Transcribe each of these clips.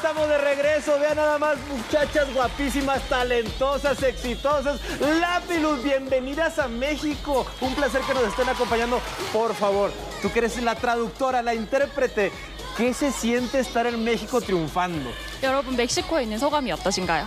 estamos de regreso. Vean nada más, muchachas guapísimas, talentosas, exitosas. Lápilus, bienvenidas a México. Un placer que nos estén acompañando. Por favor, tú que eres la traductora, la intérprete, ¿qué se siente estar en México triunfando? 여러분 멕시코에 있는 소감이 어떠신가요?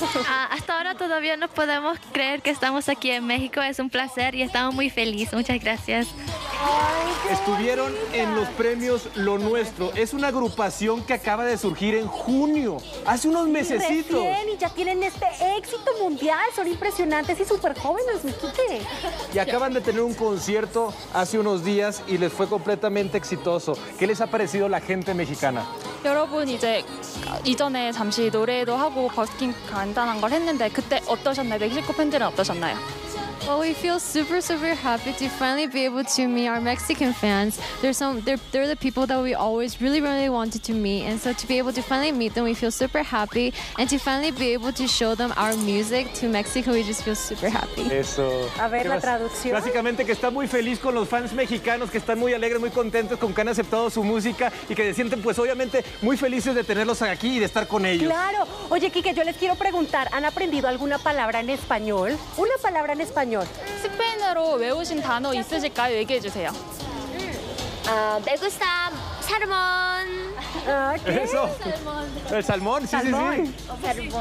Ah, hasta ahora todavía no podemos creer que estamos aquí en México. Es un placer y estamos muy felices. Muchas gracias. Estuvieron en los premios Lo Nuestro. Es una agrupación que acaba de surgir en junio, hace unos mesecitos. Y ya tienen este éxito mundial. Son impresionantes y súper jóvenes, mi Quique. Y acaban de tener un concierto hace unos días y les fue completamente exitoso. ¿Qué les ha parecido la gente mexicana? 여러분 이제 이전에 잠시 노래도 하고 버스킹 간단한 걸 했는데 그때 어떠셨나요? 멕시코 팬들은 어떠셨나요? Well, we feel super, super happy to finally be able to meet our Mexican fans. They're some, they're, they're the people that we always really, really wanted to meet, and so to be able to finally meet them, we feel super happy, and to finally be able to show them our music to Mexico, we just feel super happy. Eso. A ver, ¿Qué la traducción. Básicamente que está muy feliz con los fans mexicanos, que están muy alegres, muy contentos con que han aceptado su música y que se sienten pues obviamente muy felices de tenerlos aquí y de estar con ellos. Claro. Oye, Quique, yo les quiero preguntar, ¿han aprendido alguna palabra en español? Una palabra en español. 스페인어로 외우신 단어 있으실까요? 얘기해 주세요. Ah, me gusta salmón. Ah. Eso. El salmón, sí, Salmón. sí, Rico.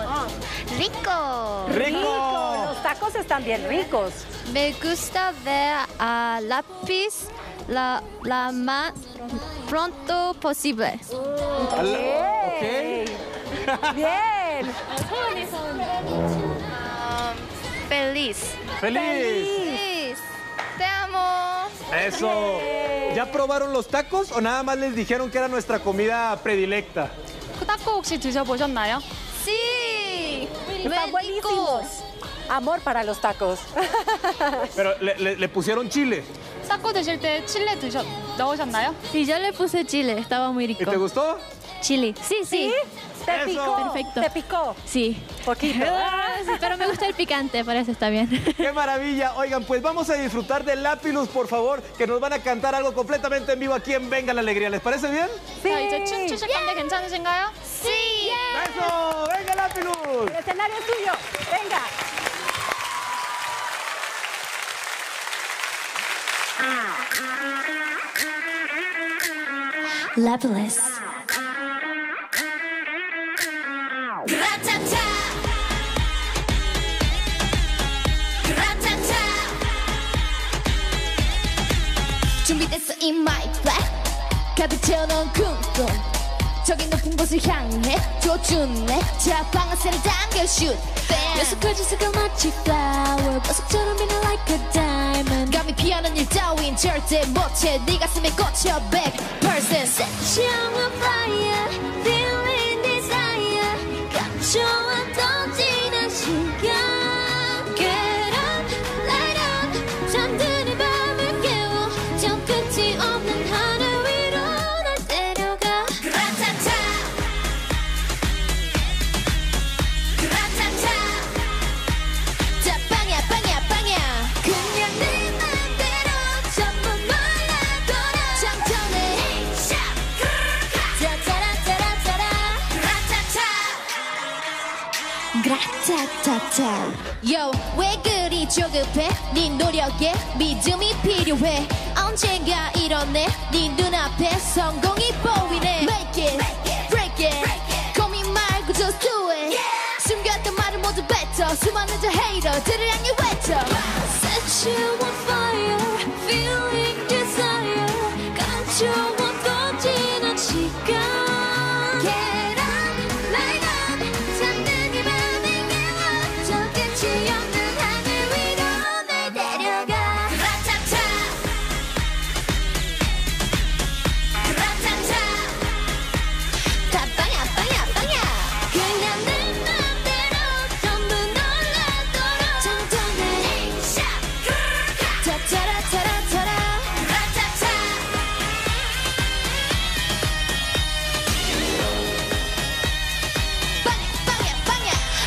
sí. Rico. Los tacos están bien ricos. Me gusta ver a lápiz la, la más pronto posible. Ok. Bien. Feliz. ¡Feliz! Te amo. Eso. ¿Ya probaron los tacos o nada más les dijeron que era nuestra comida predilecta? 타코 혹시 드셔보셨나요? Sí. Están buenísimos. Amor para los tacos. Pero le, le- le pusieron chile. 타코 드실 때 칠레 드셔, 넣으셨나요? Y yo le puse chile, estaba muy ¿Y rico. te gustó? Chile. Sí, sí. ¿Sí? ¿Te picó? Perfecto. ¿Te picó? Sí. Poquito. pero me gusta el picante, por eso está bien. ¡Qué maravilla! Oigan, pues vamos a disfrutar de Lápilus, por favor, que nos van a cantar algo completamente en vivo aquí en Venga la Alegría. ¿Les parece bien? Sí. ¡Sí! ¡Sí! ¡Venga Lápilus! El escenario es tuyo. ¡Venga! Lapilus. 준비됐어 in my black 가득 채워놓은 꿈꿈 저기 높은 곳을 향해 쫓준네. 자 방아쇠를 당겨 shoot 녀석할 짓을 마치 flower 보석처럼 빛나 like a diamond. 감히 피하는 일 따윈 절대 못해. 네 가슴에 꽂혀 100% set. You on fire feeling 그라타타타 Yo 왜 그리 조급해? 네 노력에 믿음이 필요해. 언젠가 이뤄내 네 눈앞에 성공이 보이네. Make it, break it. 고민 말고 just do it. 숨겼던 말을 모두 뱉어. 수많은 저 헤이터들을 향해 외쳐. Set you on fire